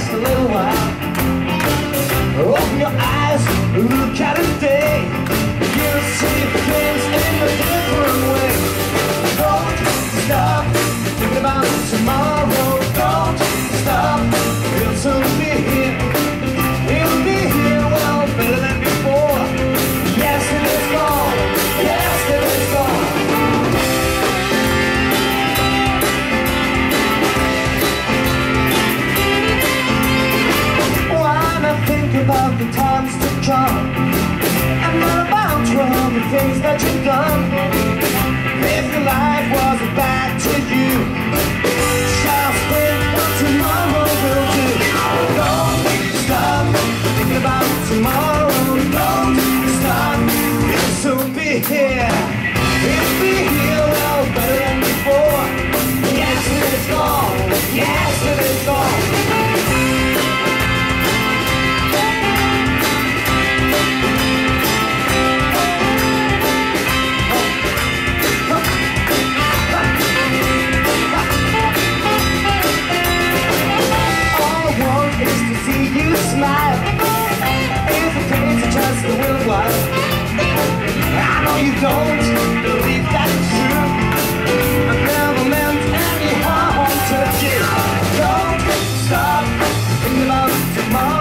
Just a little while. Times to come. And not about all the things that you've done. If your life was back to you Just think what tomorrow will do. Don't stop thinking about tomorrow. Don't stop, it'll be here. It'll be here, thinking about tomorrow.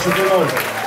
entrepreneur.